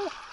Oh.